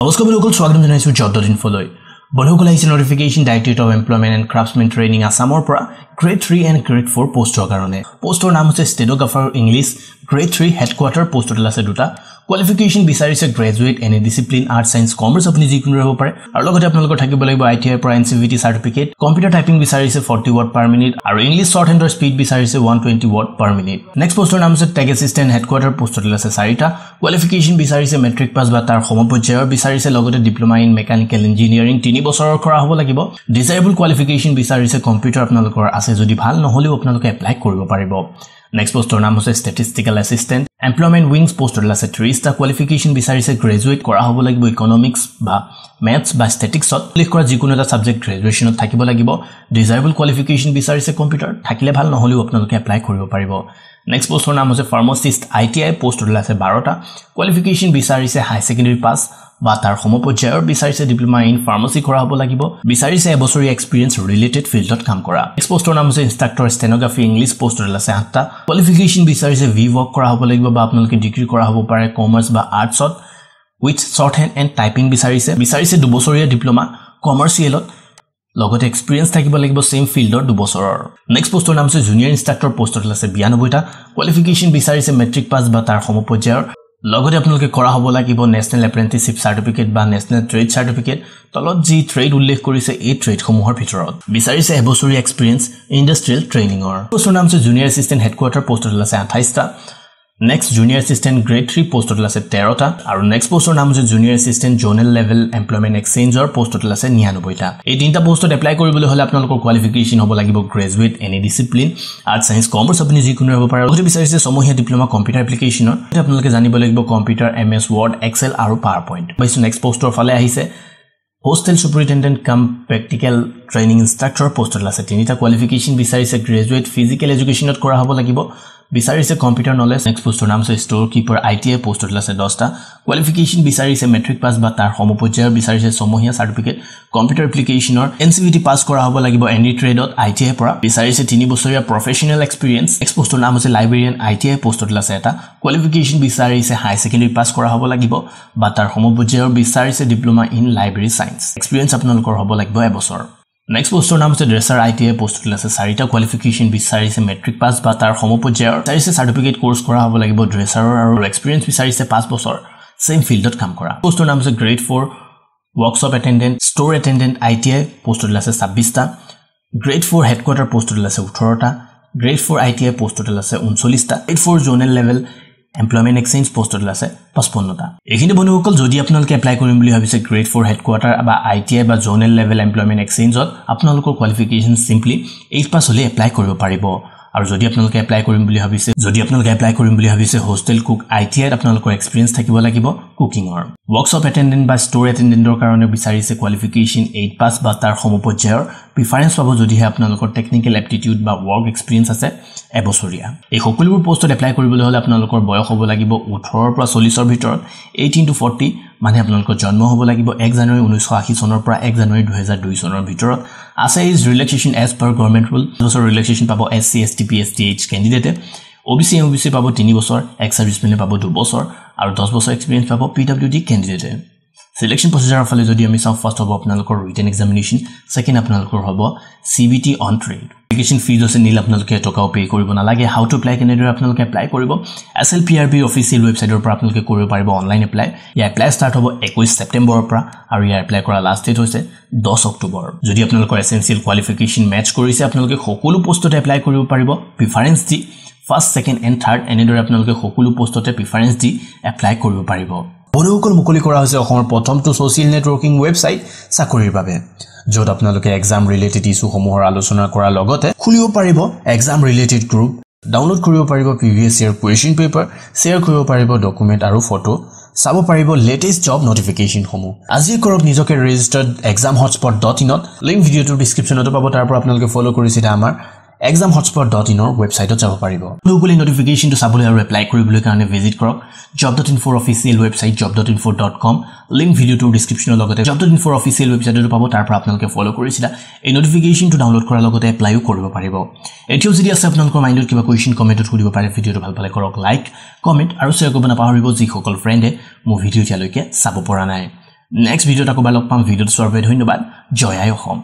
নমস্কাৰ বন্ধুসকল স্বাগতম জনাইছোঁ ইনফলৈ বন্ধুসকল আহিছে notification directorate of employment and craftsmen training আছামৰ পৰা grade three and grade four পষ্টৰ কাৰণে। পষ্টৰ নাম হৈছে stenographer English grade three headquarter পষ্টত আছে দুটা। কোৱালিফিকেশ্যন বিচাৰিছে graduate any discipline art science commerce আপুনি যিকোনো আহিব পাৰে। আৰু লগতে আপোনালোকৰ থাকিব লাগিব আই টি আইৰ পৰা N C V T certificate computer typing বিচাৰিছে ফৰ্টি ৱাৰ্ড পাৰ মিনিট আৰু ইংলিছ শ্বৰ্ট হেণ্ডৰ স্পীড বিচাৰিছে one twenty word per minute next পষ্টৰ নাম হৈছে টেগ এছিষ্টেণ্ট হেডকোৱাৰ্টাৰ পষ্টত আছে চাৰিটা। কোৱালিফিকেশ্যন বিচাৰিছে মেট্ৰিক পাছ বা তাৰ সমপৰ্যায়ৰ বিচাৰিছে। লগতে ডিপ্ল'মা ইন মেকানিকেল ইঞ্জিনিয়াৰিং তিনি বছৰৰ কৰা হ'ব লাগিব। ডিজাইবল কোৱালিফিকেশ্যন বিচাৰিছে কম্পিউটাৰ আপোনালোকৰ। আছে যদি ভাল নহ'লেও আপোনালোকে এপ্লাই কৰিব পাৰিব। নেক্সট পষ্টৰ নাম হৈছে ষ্টেটিষ্টিকেল এছিষ্টেণ্ট এমপ্লয়মেণ্ট উইংছ পষ্টত আছে ত্ৰিছটা কোৱালিফিকেশ্যন বিচাৰিছে গ্ৰেজুৱেট কৰা হ'ব লাগিব ইকনমিক্স বা মেথছ বা ষ্টেটিক্সত উল্লেখ কৰা যিকোনো এটা ছাবজেক্ট গ্ৰেজুৱেশ্যনত থাকিব লাগিব ডিজাইবল কোৱালিফিকেশ্যন বিচাৰিছে কম্পিউটাৰ থাকিলে ভাল নহ'লেও আপোনালোকে এপ্লাই কৰিব পাৰিব নেক্সট পষ্টৰ নাম হৈছে ফাৰ্মাচিষ্ট আই টি আই পষ্টত আছে বাৰটা। কোৱালিফিকেশ্যন বিচাৰিছে হাই ছেকেণ্ডেৰী পাছ বা তাৰ সমপৰ্যায়ৰ বিচাৰিছে ডিপ্ল'মা ইন ফাৰ্মাচী কৰা হ'ব লাগিব। বিচাৰিছে এবছৰীয়া এক্সপিৰিয়েঞ্চ ৰিলেটেড ফিল্ডত কাম কৰা। নেক্সট পষ্টৰ নাম হৈছে ইনষ্ট্ৰাক্টৰ ষ্টেনগ্ৰাফি ইংলিছ পষ্টত আছে সাতটা। কোৱালিফিকেশ্যন বিচাৰিছে ভি ৱৰ্ক কৰা হ'ব লাগিব বা আপোনালোকে ডিগ্ৰী কৰা হ'ব পাৰে কমাৰ্চ বা আৰ্টছত with shorthand and typing বিচাৰিছে। বিচাৰিছে দুবছৰীয়া ডিপ্ল'মা কমাৰ্চিয়েলত লগতে এক্সপিৰিয়েঞ্চ থাকিব লাগিব ছেইম ফিল্ডৰ দুবছৰৰ। নেক্সট পষ্টৰ নাম হৈছে জুনিয়ৰ ইনষ্ট্ৰাক্টৰ পষ্টত আছে বিৰানব্বৈটা কোৱালিফিকেশ্যন বিচাৰিছে মেট্ৰিক পাছ বা তাৰ সমপৰ্যায়ৰ। লগতে আপোনালোকে কৰা হ'ব লাগিব নেশ্যনেল এপ্ৰেণ্টিছশ্বিপ চাৰ্টিফিকেট বা নেশ্যনেল ট্ৰেড চাৰ্টিফিকেট তলত যি ট্ৰেড উল্লেখ কৰিছে এই ট্ৰেডসমূহৰ ভিতৰত। বিচাৰিছে এবছৰীয়া এক্সপিৰিয়েঞ্চ ইণ্ডাষ্ট্ৰিয়েল ট্ৰেইনিঙৰ পষ্টৰ নাম হৈছে জুনিয়ৰ এছিষ্টেণ্ট হেডকোৱাৰ্টাৰ পষ্টত আছে আঠাইছটা next junior assistant grade three পষ্টত আছে তেৰটা আৰু নেক্সট পষ্টৰ নাম হৈছে junior assistant zonal level employment এক্সচেঞ্জৰ পষ্টত আছে নিৰানব্বৈটা এই তিনিটা পষ্টত এপ্লাই কৰিবলৈ হ'লে আপোনালোকৰ কোৱালিফিকেশ্যন হ'ব লাগিব graduate any discipline art science commerce আপুনি যিকোনো হ'ব পাৰে। লগতে বিচাৰিছে ছমহীয়া ডিপ্ল'মা কম্পিউটাৰ এপ্লিকেশ্যনৰ আপোনালোকে জানিব লাগিব computer M S Word Excel আৰু পাৱাৰ পইণ্ট পাইছোঁ নেক্সট পষ্টৰ ফালে আহিছে। হোষ্টেল ছুপাৰিণ্টেণ্ডেণ্ট কাম প্ৰেক্টিকেল ট্ৰেইনিং ইনষ্ট্ৰাক্টৰ পষ্টত আছে তিনিটা কোৱালিফিকেশ্যন বিচাৰিছে। গ্ৰেজুৱেট ফিজিকেল এডুকেশ্যনত কৰা হ'ব লাগিব। বিচাৰিছে কম্পিউটাৰ নলেজ নেক্সট পষ্টৰ নাম হৈছে store keeper I T I পষ্টত আছে দহটা। কোৱালিফিকেশ্যন বিচাৰিছে মেট্ৰিক পাছ বা তাৰ সমপৰ্যায়ৰ বিচাৰিছে ছমহীয়া চাৰ্টিফিকেট কম্পিউটাৰ এপ্লিকেশ্যনৰ এন চি বি টি পাছ কৰা হ'ব লাগিব এন ডি ট্ৰেডত আই টি আইৰ পৰা। বিচাৰিছে তিনি বছৰীয়া প্ৰফেচনেল এক্সপিৰিয়েঞ্চ নেক্সট পষ্টৰ নাম হৈছে লাইব্ৰেৰিয়ান আই টি আই পষ্টত আছে এটা। কোৱালিফিকেশ্যন বিচাৰিছে হাই ছেকেণ্ডেৰী পাছ কৰা হ'ব লাগিব বা তাৰ সমপৰ্যায়ৰ বিচাৰিছে diploma in library science experience আপোনালোকৰ হ'ব লাগিব এবছৰ। নেক্সট পষ্টৰ নাম হৈছে ড্ৰেছাৰ আই টি আই পষ্টত আছে। চাৰিটা কোৱালিফিকেশ্যন বিচাৰিছে মেট্ৰিক পাছ বা তাৰ সমপৰ্যায়ৰ। বিচাৰিছে চাৰ্টিফিকেট কৰ্চ কৰা হ'ব লাগিব ড্ৰেছাৰৰ আৰু এক্সপিৰিয়েঞ্চ বিচাৰিছে পাঁচ বছৰ। ছেইম ফিল্ডত কাম কৰা। পষ্টৰ নাম হৈছে grade four workshop attendant store attendant I T I পষ্টত আছে ছাব্বিছটা গ্ৰেড ফ'ৰ হেডকোৱাৰ্টাৰ পষ্টত আছে ওঠৰটা। Grade four I T I পষ্টত আছে ঊনচল্লিছটা grade four zonal level employment exchange পষ্টত আছে পঁচপন্নটা। এইখিনি বন্ধুসকল যদি আপোনালোকে এপ্লাই কৰিম বুলি ভাবিছে গ্ৰেড ফ'ৰ হেডকোৱাৰ্টাৰ বা আই টি আই বা জ'নেল লেভেল এমপ্লয়মেণ্ট এক্সচেঞ্জত আপোনালোকৰ কোৱালিফিকেশ্যন চিম্পলি এইট পাছ হ'লে এপ্লাই কৰিব পাৰিব। আৰু যদি আপোনালোকে এপ্লাই কৰিম বুলি ভাবিছে যদি আপোনালোকে এপ্লাই কৰিম বুলি ভাবিছে হোষ্টেল কুক আই টি আইত আপোনালোকৰ এক্সপিৰিয়েঞ্চ থাকিব লাগিব কুকিঙৰ ৱৰ্কশ্বপ এটেণ্ডেণ্ট বা ষ্ট'ৰ এটেণ্ডেণ্টৰ কাৰণে বিচাৰিছে কোৱালিফিকেশ্যন এইট পাছ বা তাৰ সমপৰ্যায়ৰ। প্ৰিফাৰেঞ্চ পাব যদিহে আপোনালোকৰ টেকনিকেল এপ্টিটিউড বা ৱৰ্ক এক্সপিৰিয়েঞ্চ আছে এবছৰীয়া। এই সকলোবোৰ পষ্টত এপ্লাই কৰিবলৈ হ'লে আপোনালোকৰ বয়স হ'ব লাগিব ওঠৰৰ পৰা চল্লিছৰ ভিতৰত এইটিন টু ফৰ্টি মানে আপোনালোকৰ জন্ম হ'ব লাগিব এক জানুৱাৰী ঊনৈছশ আশী চনৰ পৰা এক জানুৱাৰী দুহেজাৰ দুই চনৰ ভিতৰত। আছে is relaxation age per government rule বছৰ ৰিলেক্সেশ্যন পাব S C S T P S T H কেণ্ডিডেটে O' B C M B C পাব তিনি বছৰ এক্স ছাৰ্ভিচমেনে পাব দুবছৰ। আৰু দহ বছৰ এক্সপিৰিয়েঞ্চ পাব পি ডাব্লিউ ডি কেণ্ডিডেটে ছিলেকশ্যন প্ৰচিজাৰৰ ফালে যদি আমি চাওঁ ফাৰ্ষ্ট হ'ব আপোনালোকৰ ৰিটেন এক্সামিনেশ্যন ছেকেণ্ড আপোনালোকৰ হ'ব C B T on trade application fees আছে নীল আপোনালোকে এটকাও পে' কৰিব নালাগে হাউ টু এপ্লাই কেনেদৰে আপোনালোকে এপ্লাই কৰিব এছ এল পি আৰ বিৰ অফিচিয়েল ৱেবছাইটৰ পৰা আপোনালোকে কৰিব পাৰিব অনলাইন এপ্লাই ইয়াৰ এপ্লাই ষ্টাৰ্ট হ'ব একৈছ ছেপ্টেম্বৰৰ পৰা আৰু ইয়াৰ এপ্লাই কৰা লাষ্ট ডেট হৈছে দহ অক্টোবৰ যদি আপোনালোকৰ এছেঞ্চিয়েল কোৱালিফিকেশ্যন মেটচ কৰিছে আপোনালোকে সকলো পষ্টতে এপ্লাই কৰিব পাৰিব প্ৰিফাৰেঞ্চ দি ফাৰ্ষ্ট ছেকেণ্ড এণ্ড থাৰ্ড এনেদৰে আপোনালোকে সকলো পষ্টতে প্ৰিফাৰেঞ্চ দি এপ্লাই কৰিব পাৰিব বন্ধুসকল মুকলি কৰা হৈছে অসমৰ প্ৰথমটো ছ'চিয়েল নেটৱৰ্কিং ৱেবছাইট চাকৰিৰ বাবে। য'ত আপোনালোকে এক্সাম ৰিলেটেড ইছ্যুসমূহৰ আলোচনা কৰাৰ লগতে খুলিব পাৰিব এক্সাম ৰিলেটেড গ্ৰুপ ডাউনলোড কৰিব পাৰিব previous year question paper share কৰিব পাৰিব ডকুমেণ্ট আৰু ফটো চাব পাৰিব লেটেষ্ট জব নটিফিকেশ্যনসমূহ আজিয়ে কৰক নিজকে ৰেজিষ্টাৰ্ড এক্সাম হটস্পট ডট ইনত লিংক ভিডিঅ'টোৰ ডিছক্ৰিপশ্যনতো পাব তাৰ পৰা আপোনালোকে ফ'ল' কৰিছিলে আমাৰ এক্সাম হটস্পট ডট ইনৰ ৱেবছাইটত যাব পাৰিব। গুগল নটিফিকেশ্যনটো চাবলৈ আৰু এপ্লাই কৰিবলৈ কাৰণে ভিজিট কৰক। জব ডট ইনফ'ৰ official website job dot ইনফ'ৰ dot com link ভিডিঅ'টোৰ ডিছক্ৰিপশ্যনৰ লগতে জব ডট ইনফ'ৰ অফিচিয়েল ৱেবছাইটতো পাব। তাৰ পৰা আপোনালোকে ফ'ল' কৰিছিলা এই নটিফিকেশ্যনটো ডাউনলোড কৰাৰ লগতে এপ্লাইও কৰিব পাৰিব। এতিয়াও যদি আছে আপোনালোকৰ মাইণ্ডত কিবা কুৱেশ্যন কমেণ্টত সুধিব পাৰে ভিডিঅ'টো ভাল পালে কৰক লাইক কমেণ্ট আৰু শ্বেয়াৰ কৰিব নাপাহৰিব যিসকল ফ্ৰেণ্ডে মোৰ ভিডিঅ' এতিয়ালৈকে চাব পৰা নাই। নেক্সট ভিডিঅ'ত আকৌ লগ পাম। ভিডিঅ'টো চোৱাৰ বাবে ধন্যবাদ। জয় আই অসম।